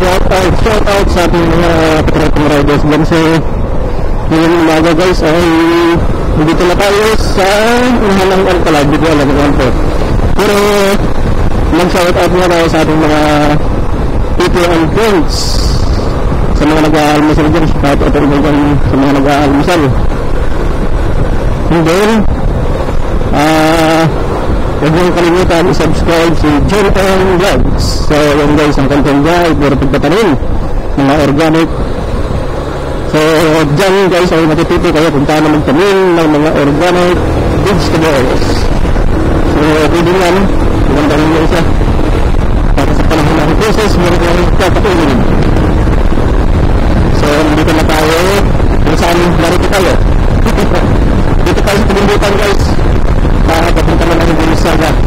shout out, shout out sa ating mga Patriotic Riders dyan sa ngayon umaga guys ay dito na tayo sa unahan ng ko alam kung po. Pero mag-shout out nga tayo sa ating mga people and friends sa mga nag-aalmusal dyan, shout out sa mga nag-aalmusal. And then, Huwag niyong kalimutan i-subscribe si John M. Vlogs. So, yun guys, ang content niya ay puro. Mga organic. So, dyan guys ay matututo kayo kung paano magtanim ng mga organic vegetables. So, pwede yan. Magandang nyo isa. Para sa panahon ng process, meron kayong kakatulin. So, dito na tayo. Kung saan narito tayo. dito tayo sa pinimbutan guys para papunta